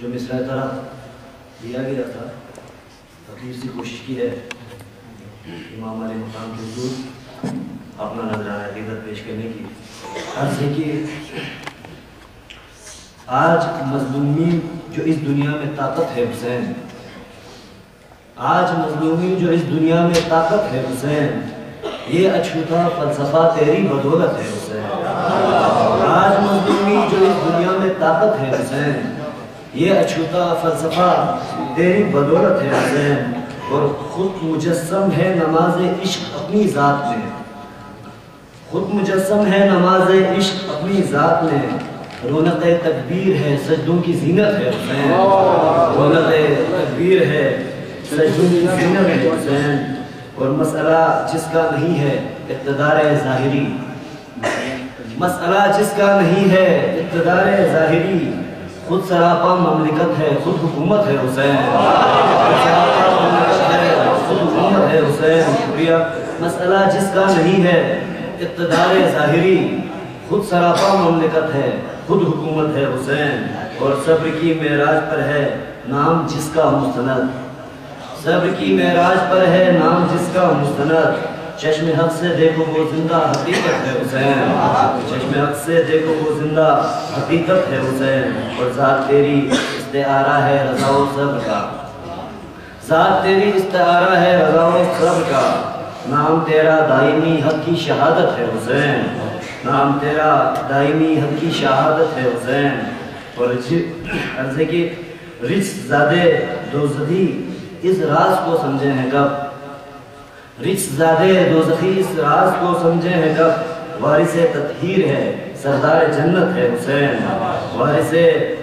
जो मिसरा तरह दिया गया था, तकलीफ़ से कोशिश की है। इमाम वाले मकाम के दूर अपना नजराना अकीदत पेश करने की अर्ज़ है कि आज मजलूमी जो इस दुनिया में ताकत है, हुसैन। आज मजलूमी जो इस दुनिया में ताकत है, हुसैन, ये अछूता फलसफा तेरी बदौलत है, हुसैन। आज मजलूमी जो इस दुनिया में ताकत है, हुसैन ये अछूता फलसफा तेरी बदौलत है हुसैन और खुद मुजस्म है नमाज़ इश्क अपनी ज़ात में। खुद मुजस्म है नमाज़ इश्क अपनी ज़ात में। रौनक तकबीर है सजदों की जीनत है हुसैन रौनक तकबीर है सजदों की जीनत है हुसैन और मसला जिसका नहीं है इकतदार ज़ाहिरी मसला जिसका नहीं है इकतदार ज़ाहिरी खुद सरापा ममलिकत है, खुद हुकूमत है हुसैन। खुद हुकूमत है हुसैन, शुक्रिया। मसला जिसका नहीं है, इकतदार ज़ाहिरी, खुद सरापा ममलिकत है, खुद हुकूमत है हुसैन। और सब्र की मेराज पर है नाम जिसका मुस्तनद। सब्र की मेराज पर है नाम जिसका मुस्तनद। चश्मे हक से देखो वो ज़िंदा, हकीकत है हुसैन। चश्मे हक से देखो वो ज़िंदा, हकीकत है हुसैन। और ज़ात तेरी इस्तारा है रजा सब्र का। ज़ात तेरी इस्तारा है रजा सब का। नाम तेरा दायमी हक की शहादत है हुसैन। नाम तेरा दायमी हक की शहादत है हुसैन। और अर्ज़े की रिच ज़्यादा इस राज को समझे हैं कब? रिश्तेदारे दोजखी इस राज को समझे हैं कब वारिस ततहीर है, सरदार जन्नत है हुसैन। वारिस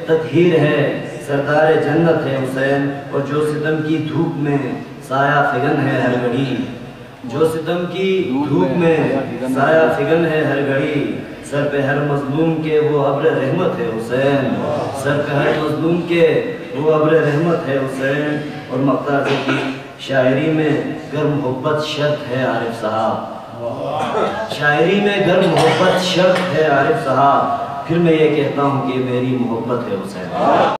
ततहीर है, सरदार जन्नत है हुसैन। और जो सितम की धूप में साया फिगन है हर घड़ी। जो सितम की धूप में साया फिगन है हर घड़ी। सर पे हर मजलूम के वो अब्र रहमत है हुसैन। सर पे हर मजलूम के वो अब्र रहमत है हुसैन। और मक्ता की शायरी में गर्म मोहब्बत शर्त है आरिफ साहब। शायरी में गर्म मोहब्बत शर्त है आरिफ साहब। फिर मैं ये कहता हूँ कि मेरी मोहब्बत है हुसैन।